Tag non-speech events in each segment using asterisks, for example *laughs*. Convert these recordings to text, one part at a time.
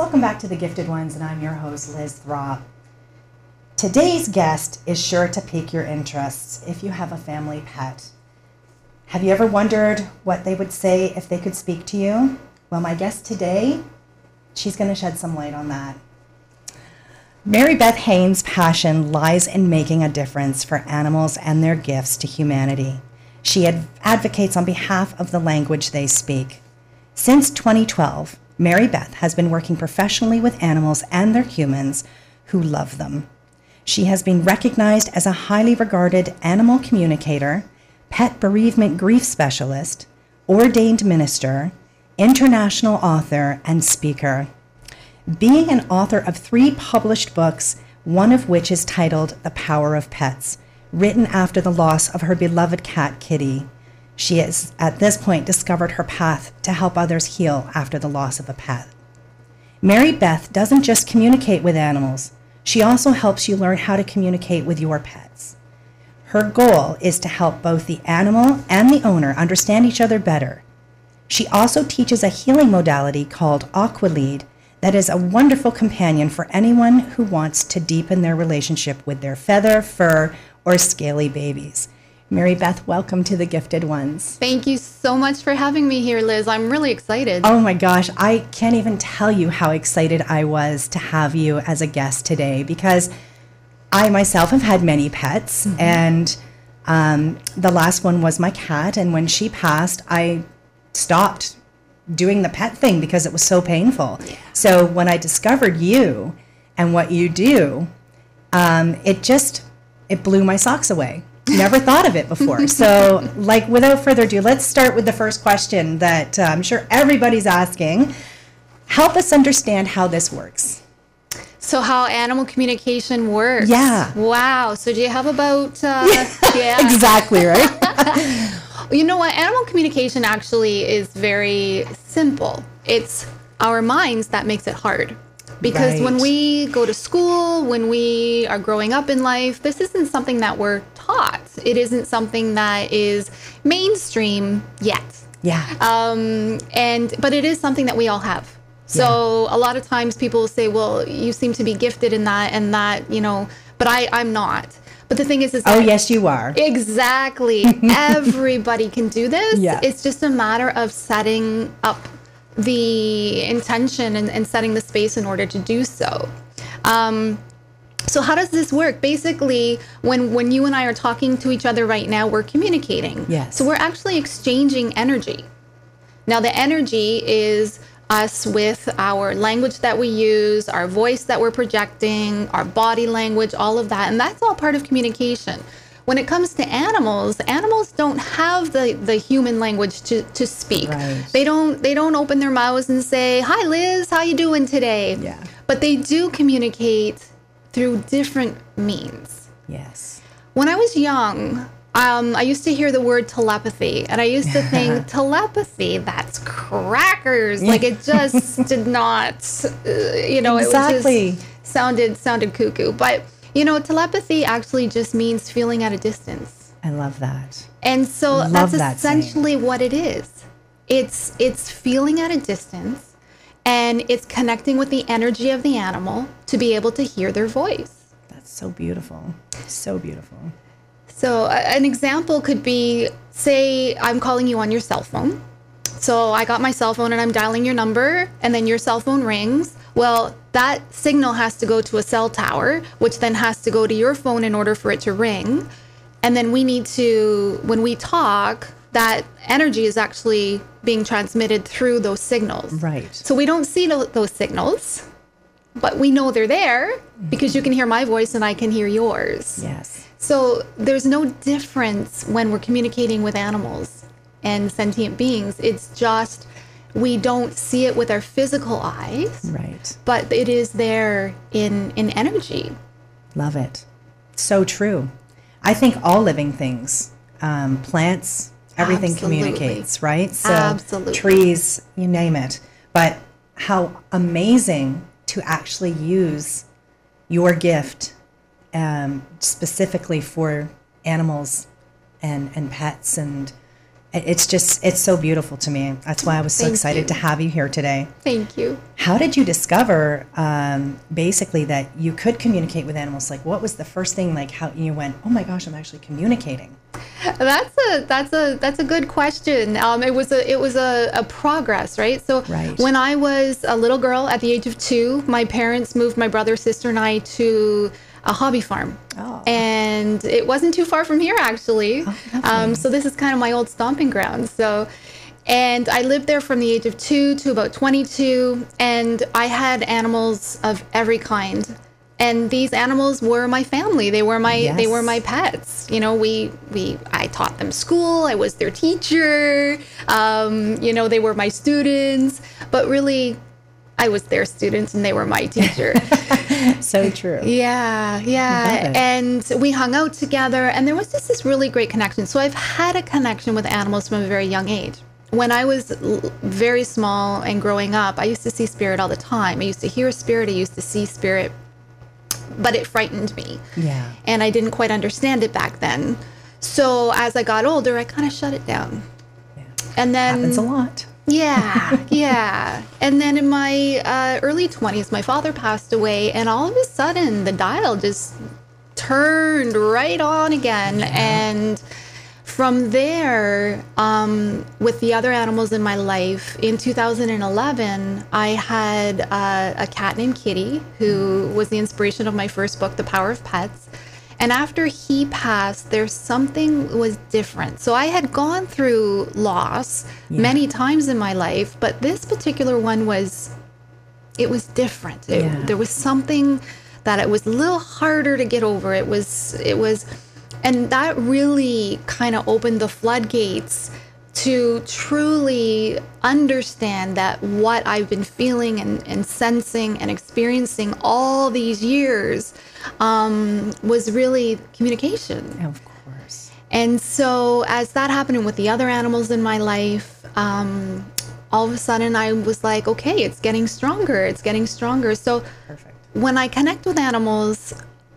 Welcome back to The Gifted Ones, and I'm your host, Liz Throp. Today's guest is sure to pique your interests if you have a family pet. Have you ever wondered what they would say if they could speak to you? Well, my guest today, she's going to shed some light on that. Mary Beth Haines' passion lies in making a difference for animals and their gifts to humanity. She ad- advocates on behalf of the language they speak. Since 2012, Mary Beth has been working professionally with animals and their humans who love them. She has been recognized as a highly regarded animal communicator, pet bereavement grief specialist, ordained minister, international author, and speaker. Being an author of three published books, one of which is titled The Power of Pets, written after the loss of her beloved cat Kitty, she has, at this point, discovered her path to help others heal after the loss of a pet. Mary Beth doesn't just communicate with animals, she also helps you learn how to communicate with your pets. Her goal is to help both the animal and the owner understand each other better. She also teaches a healing modality called Aqualead that is a wonderful companion for anyone who wants to deepen their relationship with their feather, fur, or scaly babies. Mary Beth, welcome to the Gifted Ones. Thank you so much for having me here, Liz. I'm really excited. Oh my gosh, I can't even tell you how excited I was to have you as a guest today because I myself have had many pets, mm-hmm. and um, the last one was my cat. And when she passed, I stopped doing the pet thing because it was so painful. Yeah. So when I discovered you and what you do, um, it just it blew my socks away never thought of it before. So, like, without further ado, let's start with the first question that uh, I'm sure everybody's asking. Help us understand how this works. So, how animal communication works? Yeah. Wow. So, do you have about? Uh, *laughs* yeah. exactly right. *laughs* you know what? Animal communication actually is very simple. It's our minds that makes it hard because right. when we go to school, when we are growing up in life, this isn't something that we're taught. It isn't something that is mainstream yet. Yeah. Um, and but it is something that we all have. So yeah. a lot of times people say, "Well, you seem to be gifted in that and that," you know, but I I'm not. But the thing is, is oh yes, you are exactly. *laughs* Everybody can do this. Yeah. It's just a matter of setting up the intention and, and setting the space in order to do so. Um, so how does this work? Basically, when when you and I are talking to each other right now, we're communicating. Yes. So we're actually exchanging energy. Now the energy is us with our language that we use, our voice that we're projecting, our body language, all of that. And that's all part of communication when it comes to animals, animals don't have the, the human language to, to speak. Right. They don't they don't open their mouths and say, "Hi Liz, how you doing today?" Yeah. But they do communicate through different means. Yes. When I was young, um, I used to hear the word telepathy, and I used to think *laughs* telepathy, that's crackers. Like it just *laughs* did not, uh, you know, exactly. it just sounded sounded cuckoo. But you know, telepathy actually just means feeling at a distance. I love that. And so love that's that essentially saying. what it is. It's it's feeling at a distance and it's connecting with the energy of the animal to be able to hear their voice. That's so beautiful. So beautiful. So an example could be say I'm calling you on your cell phone. So I got my cell phone and I'm dialing your number and then your cell phone rings well, that signal has to go to a cell tower, which then has to go to your phone in order for it to ring. And then we need to, when we talk, that energy is actually being transmitted through those signals. Right. So we don't see those signals, but we know they're there because you can hear my voice and I can hear yours. Yes. So there's no difference when we're communicating with animals and sentient beings. It's just we don't see it with our physical eyes. Right. But it is there in in energy. Love it. So true. I think all living things, um, plants, everything Absolutely. communicates, right? So Absolutely. trees, you name it. But how amazing to actually use your gift um, specifically for animals and, and pets and It's just, it's so beautiful to me. That's why I was so Thank excited you. to have you here today. Thank you. How did you discover um, basically that you could communicate with animals? Like, what was the first thing, like, how you went, oh my gosh, I'm actually communicating? That's a that's a that's a good question. Um, it was a it was a, a progress, right? So Right. when I was a little girl at the age of two, my parents moved my brother, sister, and I to a hobby farm, Oh. and it wasn't too far from here actually. Oh, um, so this is kind of my old stomping ground. So. And I lived there from the age of two to about 22, and I had animals of every kind. And these animals were my family. They were my they were my pets. You know, we we I taught them school. I was their teacher. Um, you know, they were my students. But really, I was their student and they were my teacher. *laughs* So true. yeah, yeah. And we hung out together, and there was just this really great connection. So I've had a connection with animals from a very young age. When I was very small and growing up, I used to see spirit all the time. I used to hear spirit. I used to see spirit, but it frightened me Yeah. and I didn't quite understand it back then. So as I got older, I kind of shut it down. Yeah. And then Happens a lot. Yeah, yeah. And then in my uh, early 20s, my father passed away, and all of a sudden the dial just turned right on again. And from there, um, with the other animals in my life, in 2011, I had uh, a cat named Kitty, who was the inspiration of my first book, The Power of Pets. And after he passed, there's something was different. So I had gone through loss many times in my life, but this particular one was it was different. It- Yeah. There was something that it was a little harder to get over. It was it was and that really kind of opened the floodgates to truly understand that what I've been feeling and, and sensing and experiencing all these years um, was really communication. Of course. And so, as that happened with the other animals in my life, um, all of a sudden I was like, okay, it's getting stronger. It's getting stronger. So, Perfect. when I connect with animals,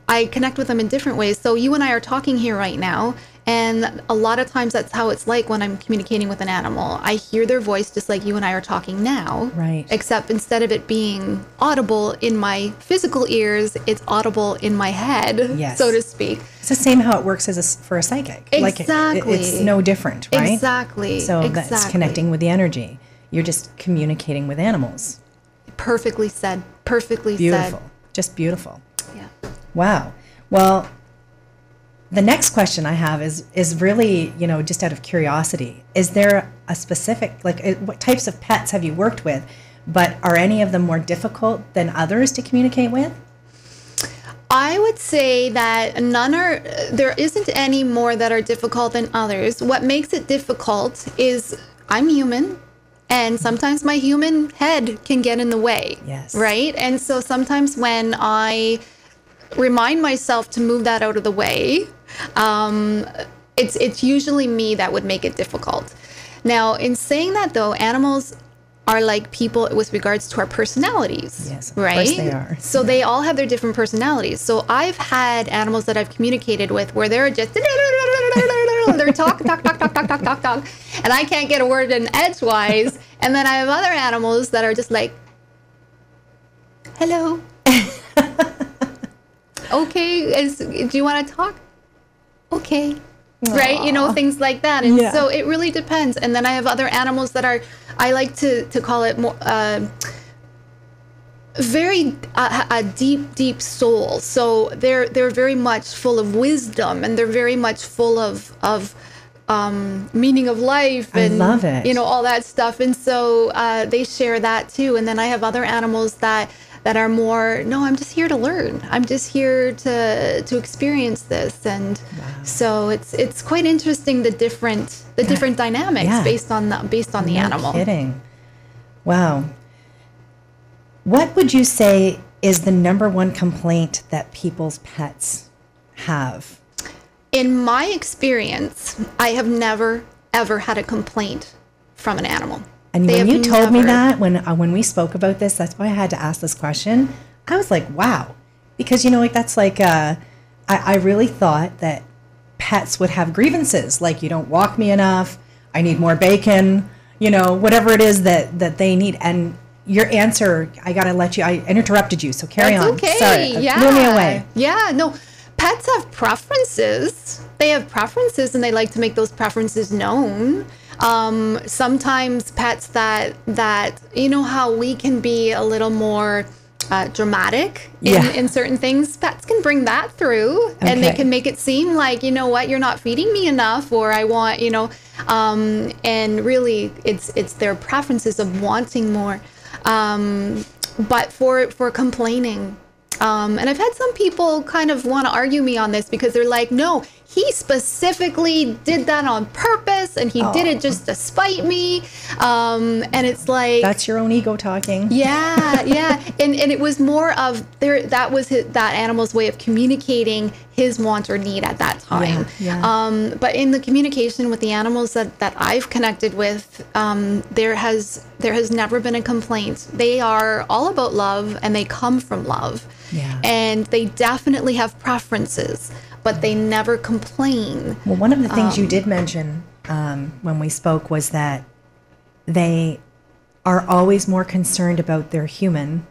I connect with them in different ways. So, you and I are talking here right now. And a lot of times that's how it's like when I'm communicating with an animal. I hear their voice just like you and I are talking now. Right. Except instead of it being audible in my physical ears, it's audible in my head, Yes. so to speak. It's the same how it works as a for a psychic. Like it- Exactly. it's no different, right? Exactly. So that's connecting with the energy. You're just communicating with animals. Perfectly said. Perfectly Beautiful. Just beautiful. Yeah. Wow. Well, the next question I have is is really, you know, just out of curiosity. Is there a specific like what types of pets have you worked with, but are any of them more difficult than others to communicate with? I would say that none are, there isn't any more that are difficult than others. What makes it difficult is I'm human. And sometimes my human head can get in the way. Yes. Right. And so sometimes when I remind myself to move that out of the way, um, it's it's usually me that would make it difficult. Now, in saying that though, animals are like people with regards to our personalities. Yes, of right. they are. So they all have their different personalities. So I've had animals that I've communicated with where they're just *laughs* they're talk talk talk talk talk talk talk talk, and I can't get a word in edgewise. and then I have other animals that are just like, hello. *laughs* okay, is, do you want to talk? Okay. Right, you know things like that, and Yeah. so it really depends. And then I have other animals that are, I like to to call it more, uh, very uh, a deep deep soul so they're they're very much full of wisdom and they're very much full of of um, meaning of life I and love it. you know all that stuff and so uh, they share that too and then i have other animals that that are more no i'm just here to learn i'm just here to to experience this and so it's it's quite interesting the different the different dynamics yeah. based on the based on the no animal kidding. Wow. What would you say is the number one complaint that people's pets have? In my experience, I have never ever had a complaint from an animal. And They when you told me that, when uh, when we spoke about this, that's why I had to ask this question. I was like, wow, because you know, like that's like, uh, I, I really thought that pets would have grievances, like you don't walk me enough, I need more bacon, you know, whatever it is that that they need. And your answer, I gotta let you. I interrupted you, so carry That's on. okay. Sorry, yeah. blew me away. Yeah. No, pets have preferences. They have preferences, and they like to make those preferences known. Um, sometimes pets that that you know how we can be a little more. Uh, dramatic in, Yeah. in certain things pets can bring that through and they can make it seem like you know what you're not feeding me enough or i want you know um, and really it's it's their preferences of wanting more um, but for for complaining um, and i've had some people kind of want to argue me on this because they're like no he specifically did that on purpose and he did it just to spite me um, and it's like That's your own ego talking. yeah, yeah, and and it was more of there. That was his, that animal's way of communicating his want or need at that time. Yeah, yeah. Um, but in the communication with the animals that that I've connected with, um, there has there has never been a complaint. They are all about love, and they come from love. Yeah. And they definitely have preferences, but they never complain. Well, one of the things you did mention um, when we spoke was that they are always more concerned about their human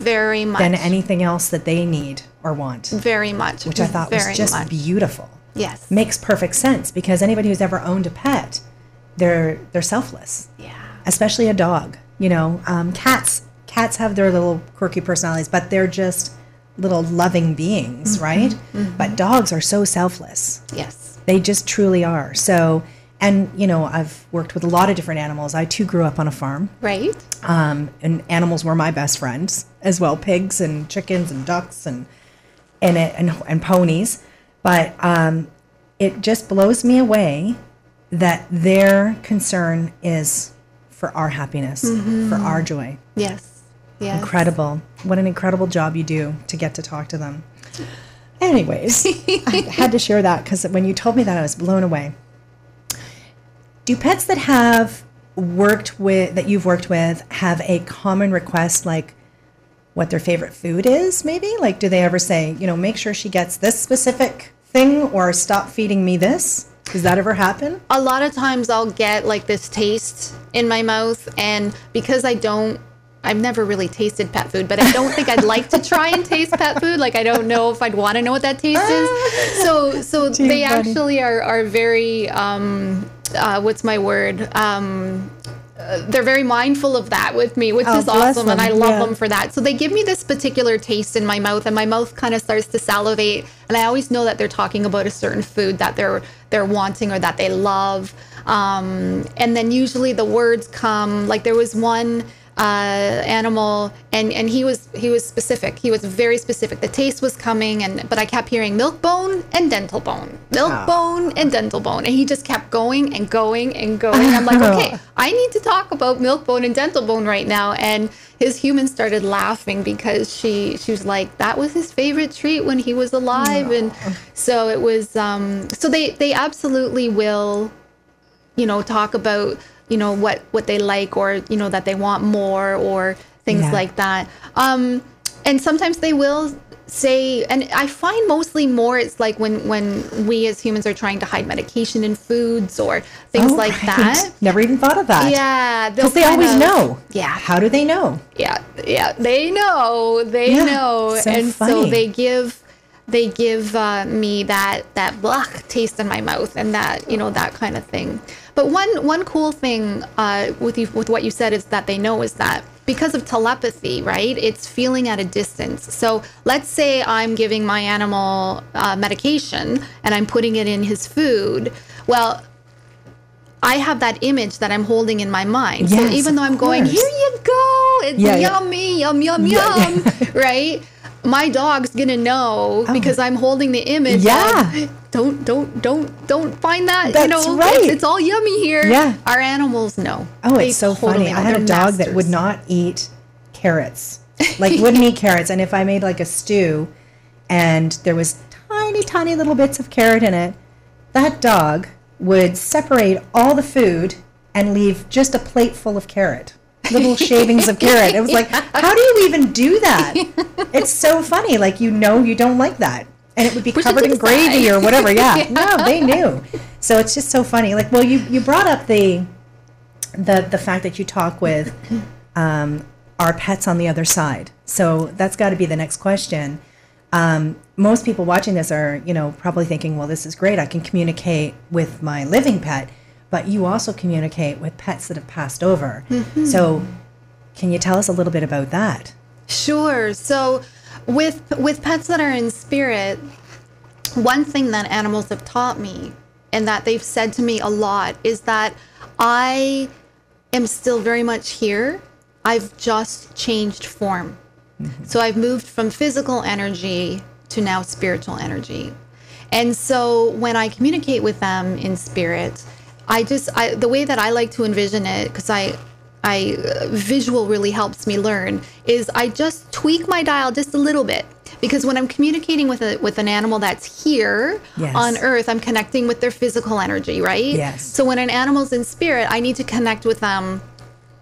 Very much. than anything else that they need or want, very much. which I thought very was just much. beautiful. yes. Makes perfect sense because anybody who's ever owned a pet, they're they're selfless, yeah. especially a dog. You know, um, cats cats have their little quirky personalities, but they're just little loving beings, Mm-hmm. right? But dogs are so selfless. Yes. They just truly are. So, and you know, I've worked with a lot of different animals. I too grew up on a farm, Right. um, and animals were my best friends as well pigs and chickens and ducks and and it, and, and ponies but um, it just blows me away that their concern is for our happiness for our joy Yes. Yes. incredible what an incredible job you do to get to talk to them anyways *laughs* i had to share that because when you told me that i was blown away do pets that have worked with that you've worked with have a common request like what their favorite food is maybe like do they ever say you know make sure she gets this specific thing or stop feeding me this does that ever happen a lot of times I'll get like this taste in my mouth, and because I don't, I've never really tasted pet food, but I don't think I'd like to try and taste pet food. Like I don't know if I'd want to know what that taste is. *laughs* So, so they actually are are very um, uh, what's my word? Um, uh, they're very mindful of that with me, which Oh, is awesome, and I love yeah. them for that. So they give me this particular taste in my mouth, and my mouth kind of starts to salivate, and I always know that they're talking about a certain food that they're they're wanting or that they love. Um, and then usually the words come like there was one uh, animal and and he was he was specific. He was very specific. The taste was coming and but i kept hearing milk bone and dental bone. Milk Oh. bone and dental bone. And he just kept going and going and going. I'm like okay *laughs* i need to talk about milk bone and dental bone right now. And his human started laughing because she she was like that was his favorite treat when he was alive. And so it was um so they they absolutely will you know talk about you know what what they like or you know that they want more or things Yeah. like that. Um and sometimes they will say and i find mostly more it's like when when we as humans are trying to hide medication in foods or things Oh, like right. that. never even thought of that. Yeah because they always of- know. Yeah. How do they know? Yeah yeah they know they Yeah, know. So and so they give they give uh, me that that blah taste in my mouth and that you know that kind of thing but one one cool thing uh, with you with what you said is that they know is that because of telepathy right it's feeling at a distance so let's say i'm giving my animal uh, medication and i'm putting it in his food well I have that image that I'm holding in my mind. so even though I'm going, course. here you go, it's Yeah, yeah. yummy, yum, yum, Yeah, yum, *laughs* right? My dog's gonna know oh. because I'm holding the image. Oh. Yeah. Of, don't, don't, don't, don't find that. you That's know, right. it's, it's all yummy here. Yeah. Our animals know. Oh, They it's so totally funny. I had a dog that would not eat carrots. *laughs* Like wouldn't eat carrots. And if I made like a stew and there was tiny, tiny little bits of carrot in it, that dog would separate all the food and leave just a plate full of carrot. Little *laughs* shavings of carrot. It was like, how do you even do that? *laughs* It's so funny. Like you know you don't like that. and it would be covered in gravy or whatever. *laughs* Yeah. Yeah. no, they knew. So it's just so funny. Like, well, you you brought up the the the fact that you talk with um, our pets on the other side. So that's got to be the next question. Um, most people watching this are, you know, probably thinking, well, this is great. I can communicate with my living pet, but you also communicate with pets that have passed over. Mm-hmm. So, can you tell us a little bit about that? Sure. So, with with pets that are in spirit, one thing that animals have taught me, and that they've said to me a lot, is that I am still very much here. I've just changed form. Mm-hmm. So I've moved from physical energy to now spiritual energy. And so when I communicate with them in spirit, I just I, the way that I like to envision it because I I uh, visual really helps me learn is I just tweak my dial just a little bit because when I'm communicating with a with an animal that's here Yes. on earth, I'm connecting with their physical energy, right? Yes. So when an animal's in spirit, I need to connect with them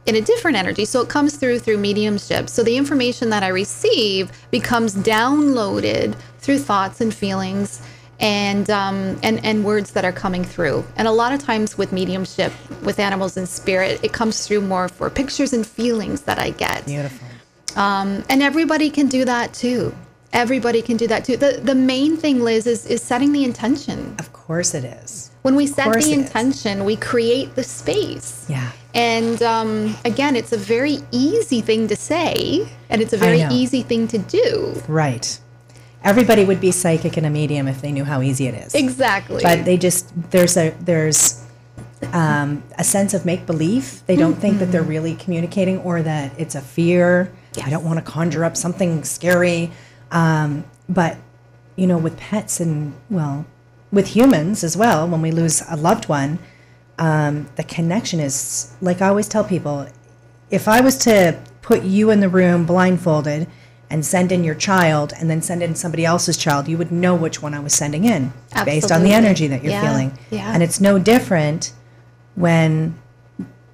in a different energy. So it comes through through mediumship. So the information that I receive becomes downloaded through thoughts and feelings and um, and and words that are coming through. And a lot of times with mediumship, with animals and spirit, it comes through more for pictures and feelings that I get. Beautiful. Um, and everybody can do that too. Everybody can do that too. The the main thing, Liz, is is setting the intention. Of course it is. When we set the intention, we create the space. Yeah. And um, again, it's a very easy thing to say, and it's a very easy thing to do. Right. Everybody would be psychic and a medium if they knew how easy it is. Exactly. But they just there's a there's um, a sense of make believe. They don't think that they're really communicating or that it's a fear. I don't want to conjure up something scary. Um, but you know, with pets and well, with humans as well, when we lose a loved one, um, the connection is like I always tell people if I was to put you in the room blindfolded and send in your child and then send in somebody else's child, you would know which one I was sending in based on the energy that you're Yeah, feeling. yeah. And it's no different when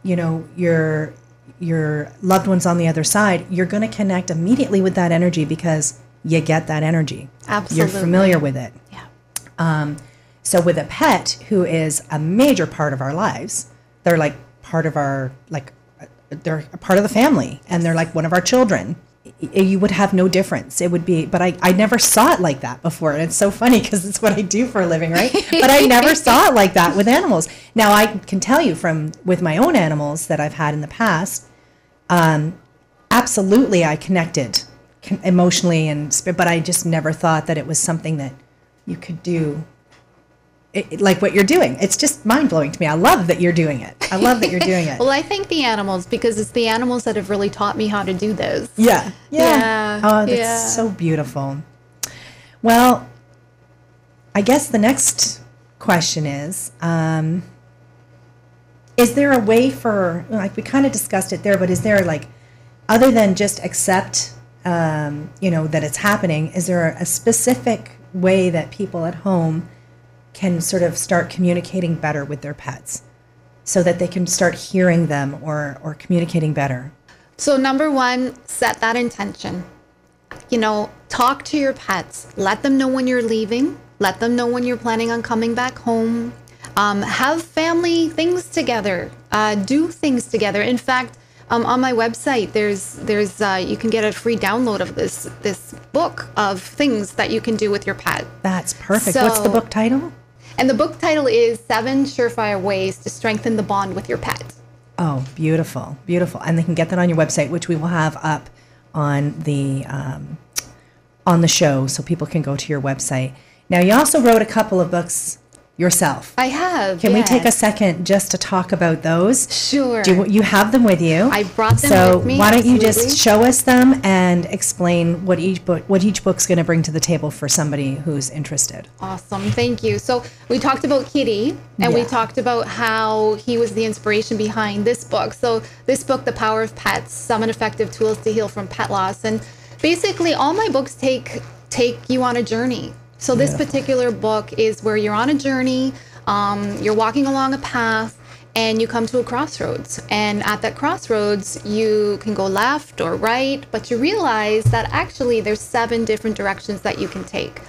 you know your your loved one's on the other side, you're going to connect immediately with that energy because you get that energy. Absolutely. You're familiar with it. yeah. Um, so with a pet who is a major part of our lives, they're like part of our like they're a part of the family and they're like one of our children. You would have no difference. It would be, but I, I never saw it like that before. And it's so funny because it's what I do for a living, right? *laughs* but I never saw it like that with animals. Now I can tell you from with my own animals that I've had in the past, um, absolutely I connected emotionally and spirit, but I just never thought that it was something that you could do it, like what you're doing. It's just mind blowing to me. I love that you're doing it. I love that you're doing *laughs* it. Well, I thank the animals because it's the animals that have really taught me how to do this. yeah. Yeah. Yeah, Oh, that's yeah. so beautiful. Well, I guess the next question is um, Is there a way for, like, we kind of discussed it there, but is there, like, other than just accept, um, you know, that it's happening, is there a specific way that people at home can sort of start communicating better with their pets so that they can start hearing them or, or communicating better? So, number one, set that intention. You know, talk to your pets. Let them know when you're leaving. Let them know when you're planning on coming back home. Um, have family things together. Uh, do things together. In fact, um, on my website, there's there's uh, you can get a free download of this this book of things that you can do with your pet. That's perfect. What's the book title? And the book title is Seven Surefire Ways to Strengthen the Bond with Your Pet. Oh, beautiful, beautiful, and they can get that on your website, which we will have up on the um, on the show, so people can go to your website. Now, you also wrote a couple of books yourself. I have. Can we take a second just to talk about those? Sure. Do you, you have them with you? I brought them so with me, why don't you just show us them and explain what each book what each book's going to bring to the table for somebody who's interested? Awesome. Thank you. So we talked about Kitty and we talked about how he was the inspiration behind this book. So this book, The Power of Pets, Seven Effective Tools to Heal from Pet Loss. And basically all my books take take you on a journey. So this particular book is where you're on a journey, um, you're walking along a path and you come to a crossroads. And at that crossroads, you can go left or right, but you realize that actually there's seven different directions that you can take.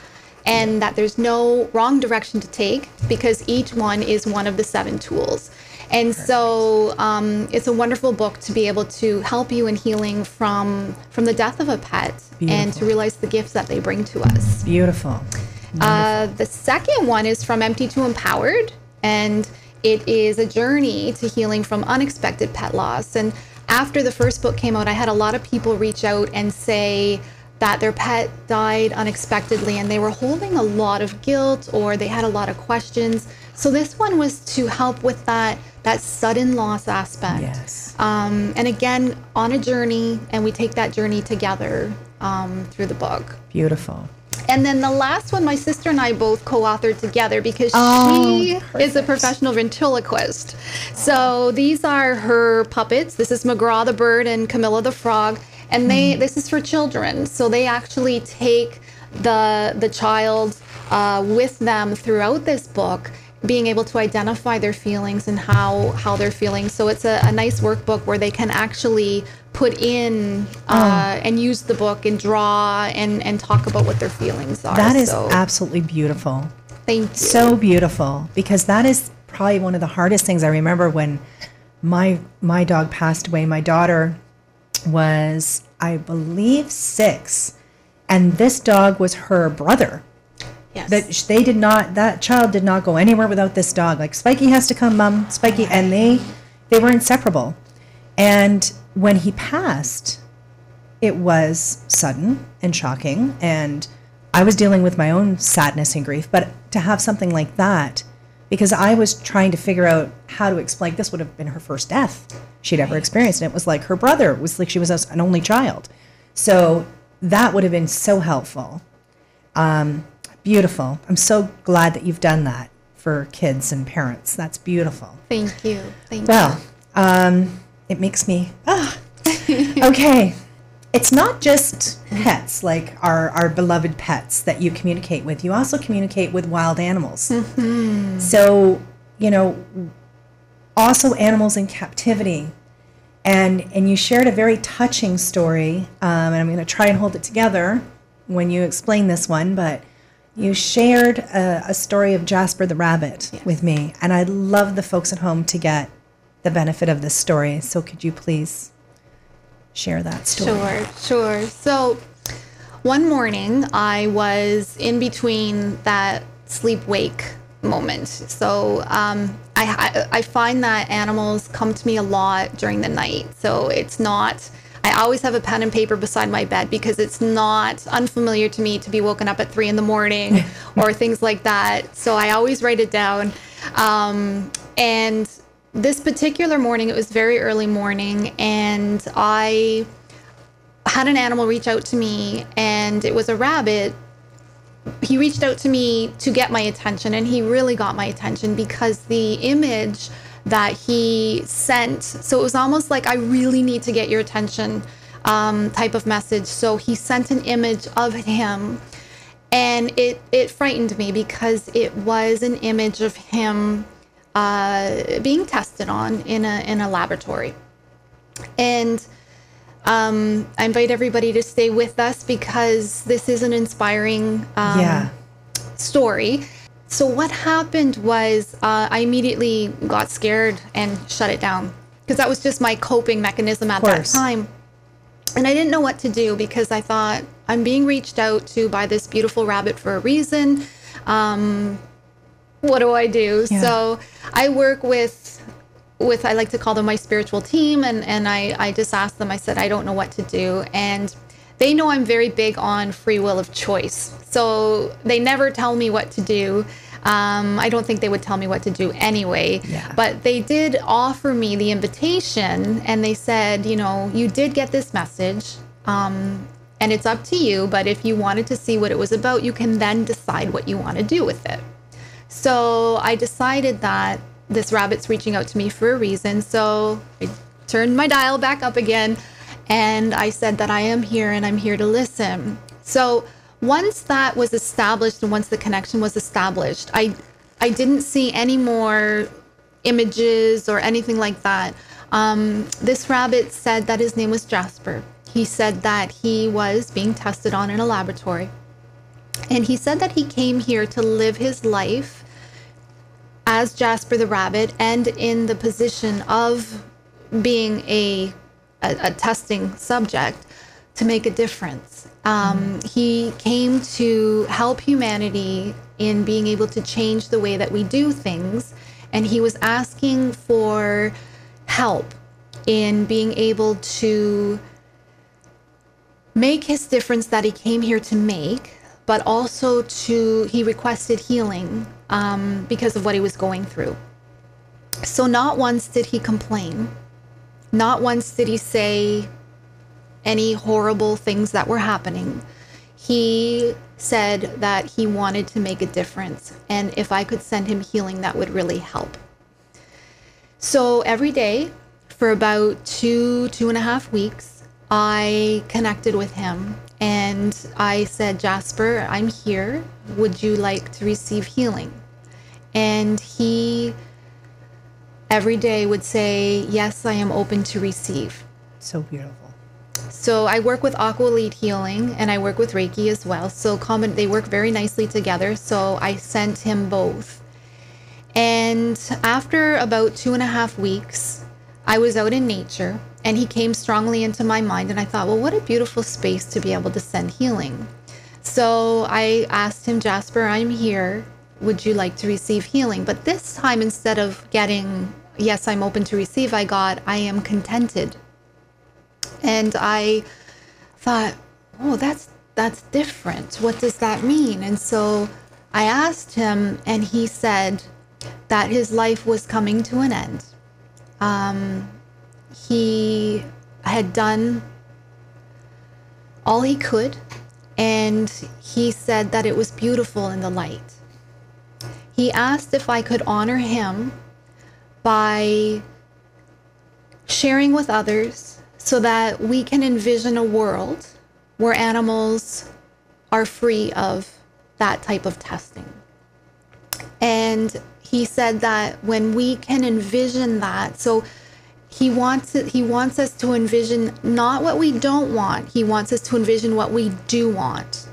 and that there's no wrong direction to take because each one is one of the seven tools. And so um, it's a wonderful book to be able to help you in healing from from the death of a pet and to realize the gifts that they bring to us. Beautiful. Uh, the second one is from Empty to Empowered, and it is a journey to healing from unexpected pet loss. And after the first book came out, I had a lot of people reach out and say that their pet died unexpectedly and they were holding a lot of guilt or they had a lot of questions. So this one was to help with that that sudden loss aspect. Yes. Um, and again, on a journey, and we take that journey together um, through the book. Beautiful. And then the last one, my sister and I both co-authored together because Oh, she is a professional ventriloquist. So these are her puppets. This is McGraw the bird and Camilla the frog, and they Hmm. this is for children. So they actually take the the child uh, with them throughout this book being able to identify their feelings and how how they're feeling so it's a, a nice workbook where they can actually put in Oh. uh, and use the book and draw and and talk about what their feelings are That is so absolutely beautiful. thank you so beautiful because that is probably one of the hardest things I remember when my my dog passed away. My daughter was, I believe, six, and this dog was her brother. Yes That sh- they did not. That child did not go anywhere without this dog. Like Spiky has to come, mom. Spiky, and they they were inseparable. And when he passed, it was sudden and shocking and i was dealing with my own sadness and grief but to have something like that because i was trying to figure out how to explain this would have been her first death she'd ever experienced and it was like her brother it was like she was an only child so that would have been so helpful um, beautiful i'm so glad that you've done that for kids and parents that's beautiful thank you thank well, um, it makes me ah. *laughs* okay. It's not just pets, like our, our beloved pets that you communicate with. You also communicate with wild animals. So, you know, also animals in captivity. And, and you shared a very touching story, um, and I'm going to try and hold it together when you explain this one, but you shared a, a story of Jasper the rabbit with me, and I'd love the folks at home to get the benefit of this story. So could you please share that story? Sure, sure. So one morning I was in between that sleep wake moment. So um, I, I I find that animals come to me a lot during the night. So it's not. I always have a pen and paper beside my bed because it's not unfamiliar to me to be woken up at three in the morning *laughs* or things like that. So I always write it down. Um, and this particular morning, it was very early morning, and I had an animal reach out to me, and it was a rabbit. He reached out to me to get my attention, and he really got my attention because the image that he sent, so it was almost like, I really need to get your attention um, type of message. So he sent an image of him, and it, it frightened me because it was an image of him uh, being tested on in a, in a laboratory. And um, I invite everybody to stay with us because this is an inspiring um, yeah. story. So what happened was uh, I immediately got scared and shut it down because that was just my coping mechanism at that time. And I didn't know what to do because I thought I'm being reached out to by this beautiful rabbit for a reason. Um, what do I do? Yeah. So I work with with I like to call them my spiritual team and and I I just asked them I said I don't know what to do and they know I'm very big on free will of choice. So they never tell me what to do. Um, I don't think they would tell me what to do anyway. Yeah. But they did offer me the invitation and they said, you know, you did get this message. Um, and it's up to you, but if you wanted to see what it was about, you can then decide what you want to do with it. So I decided that this rabbit's reaching out to me for a reason. So I turned my dial back up again and I said that I am here and I'm here to listen. So once that was established and once the connection was established, I I didn't see any more images or anything like that. Um, this rabbit said that his name was Jasper. He said that he was being tested on in a laboratory And he said that he came here to live his life as Jasper the Rabbit and in the position of being a, a, a testing subject to make a difference. Um, he came to help humanity in being able to change the way that we do things. And he was asking for help in being able to make his difference that he came here to make, but also to, he requested healing um, because of what he was going through. So, not once did he complain, not once did he say any horrible things that were happening. He said that he wanted to make a difference, and if I could send him healing, that would really help. So, every day for about two, two and a half weeks, I connected with him and I said, Jasper, I'm here. Would you like to receive healing? And he every day would say, Yes, I am open to receive. So beautiful. So I work with Aqualead Healing and I work with Reiki as well. So common, they work very nicely together. So I sent him both. And after about two and a half weeks, I was out in nature and he came strongly into my mind. And I thought, well, what a beautiful space to be able to send healing. So I asked him, Jasper, I'm here. Would you like to receive healing? But this time, instead of getting, yes, I'm open to receive, I got, I am contented. And I thought, oh, that's that's different. What does that mean? And so I asked him, and he said that his life was coming to an end um, he had done all he could, and he said that it was beautiful in the light. He asked if I could honor him by sharing with others so that we can envision a world where animals are free of that type of testing. And he said that when we can envision that, so he wants it, he wants us to envision not what we don't want. He wants us to envision what we do want.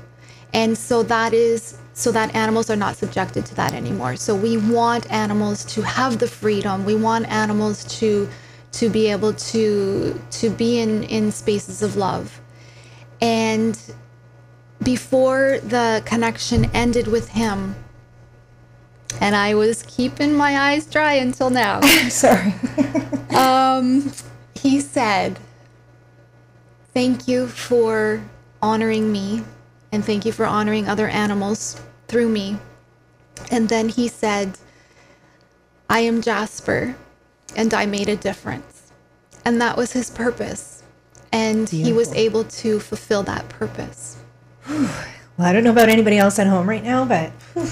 And so that is so that animals are not subjected to that anymore. So we want animals to have the freedom. We want animals to to be able to to be in in spaces of love. And before the connection ended with him, and I was keeping my eyes dry until now. *laughs* Sorry. *laughs* um, he said, Thank you for honoring me, and thank you for honoring other animals through me. And then he said, I am Jasper, and I made a difference. And that was his purpose. And Beautiful. he was able to fulfill that purpose. well, I don't know about anybody else at home right now, but. Whew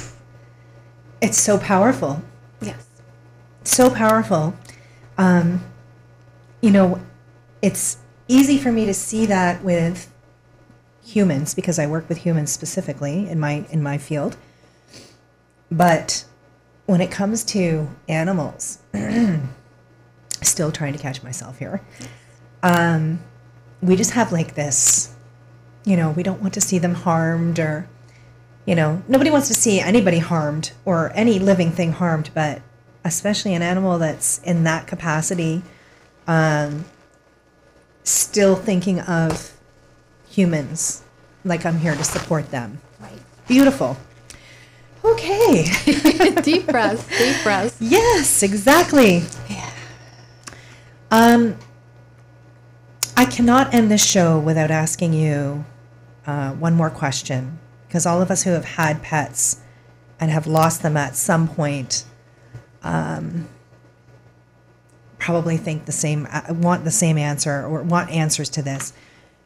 it's so powerful. Yes. So powerful. Um, you know, it's easy for me to see that with humans because I work with humans specifically in my in my field. But when it comes to animals, *clears throat* still trying to catch myself here. Um, we just have like this, you know, we don't want to see them harmed or you know, nobody wants to see anybody harmed or any living thing harmed, but especially an animal that's in that capacity, um, still thinking of humans like I'm here to support them. Right. Beautiful. Okay. *laughs* deep *laughs* breath. Deep breath. Yes, exactly. Yeah. Um, I cannot end this show without asking you uh, one more question because all of us who have had pets and have lost them at some point um, probably think the same, uh, want the same answer or want answers to this.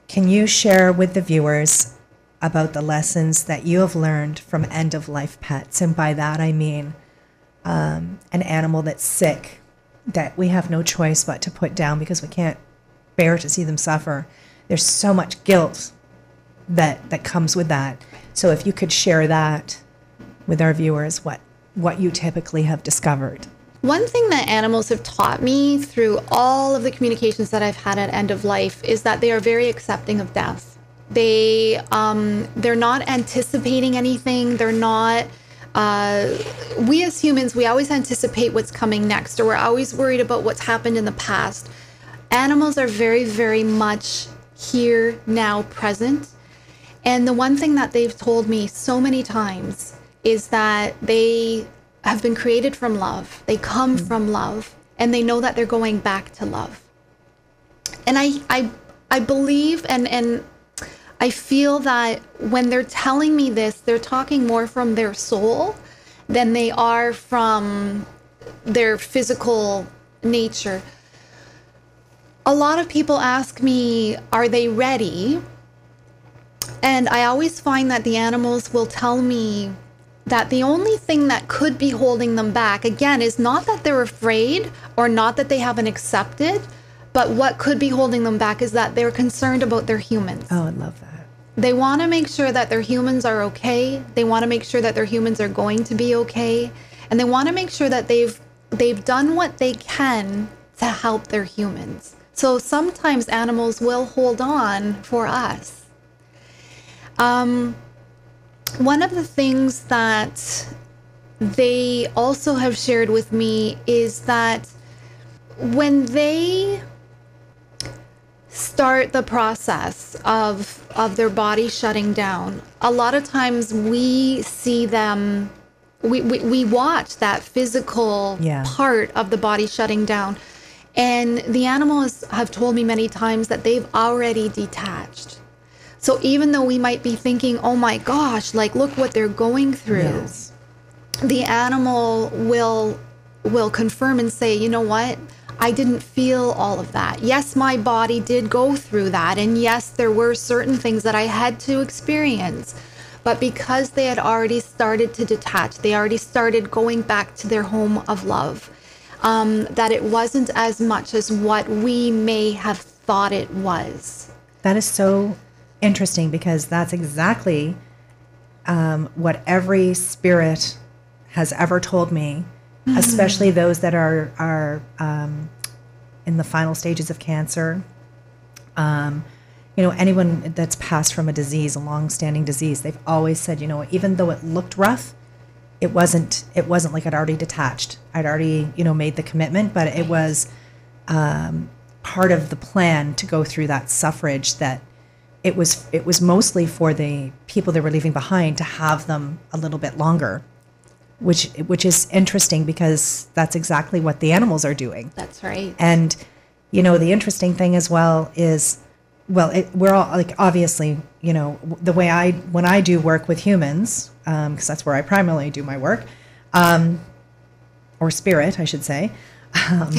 Can you share with the viewers about the lessons that you have learned from end of life pets? And by that I mean um, an animal that's sick that we have no choice but to put down because we can't bear to see them suffer. There's so much guilt that that comes with that. So if you could share that with our viewers, what what you typically have discovered. One thing that animals have taught me through all of the communications that I've had at end of life is that they are very accepting of death. They um, they're not anticipating anything. They're not. Uh, we as humans, we always anticipate what's coming next, or we're always worried about what's happened in the past. Animals are very, very much here, now, present. And the one thing that they've told me so many times is that they have been created from love. They come mm. from love, and they know that they're going back to love. And I, I, I believe and and I feel that when they're telling me this, they're talking more from their soul than they are from their physical nature. A lot of people ask me, are they ready? And I always find that the animals will tell me that the only thing that could be holding them back, again, is not that they're afraid or not that they haven't accepted, but what could be holding them back is that they're concerned about their humans. Oh, I love that. They want to make sure that their humans are okay. They want to make sure that their humans are going to be okay, and they want to make sure that they've they've done what they can to help their humans. So sometimes animals will hold on for us. Um, one of the things that they also have shared with me is that when they start the process of of their body shutting down a lot of times we see them we we, we watch that physical yeah. part of the body shutting down and the animals have told me many times that they've already detached so even though we might be thinking oh my gosh like look what they're going through yes. the animal will will confirm and say you know what I didn't feel all of that. Yes, my body did go through that. And yes, there were certain things that I had to experience. But because they had already started to detach, they already started going back to their home of love, um, that it wasn't as much as what we may have thought it was. That is so interesting because that's exactly um, what every spirit has ever told me mm-hmm. especially those that are are um, in the final stages of cancer. Um, you know, anyone that's passed from a disease, a long-standing disease, they've always said, you know, even though it looked rough, it wasn't. It wasn't like I'd already detached. I'd already, you know, made the commitment, but it was um, part of the plan to go through that suffrage. That it was. It was mostly for the people they were leaving behind to have them a little bit longer which which is interesting because that's exactly what the animals are doing. That's right. And you know, the interesting thing as well is well, it, we're all like obviously, you know, the way I when I do work with humans, because um, that's where I primarily do my work, um, or spirit, I should say. Um,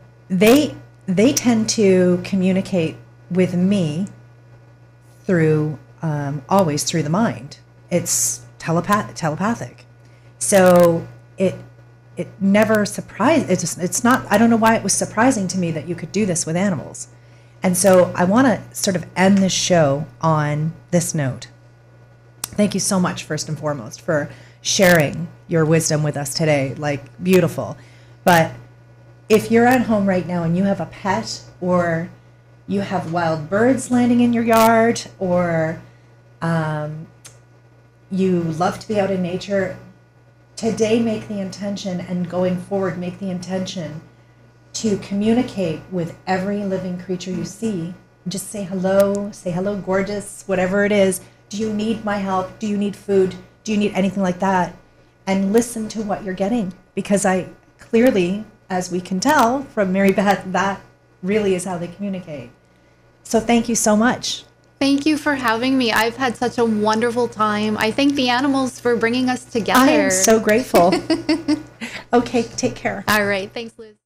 *laughs* they they tend to communicate with me through um, always through the mind. It's telepath- telepathic. So it it never surprised it's it's not I don't know why it was surprising to me that you could do this with animals. And so I want to sort of end this show on this note. Thank you so much first and foremost for sharing your wisdom with us today. Like beautiful. But if you're at home right now and you have a pet or you have wild birds landing in your yard or um, you love to be out in nature, today make the intention and going forward make the intention to communicate with every living creature you see. Just say hello say hello gorgeous whatever it is. Do you need my help? Do you need food? Do you need anything like that? And listen to what you're getting because i clearly as we can tell from Marybeth that really is how they communicate so thank you so much Thank you for having me. I've had such a wonderful time. I thank the animals for bringing us together. I am so grateful. *laughs* okay, take care. All right. Thanks, Liz.